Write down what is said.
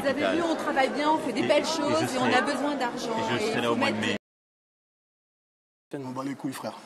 Vous avez vu, on travaille bien, on fait des belles choses et, on a besoin d'argent. Et je serai là au mois de mai. On bat les couilles, frère.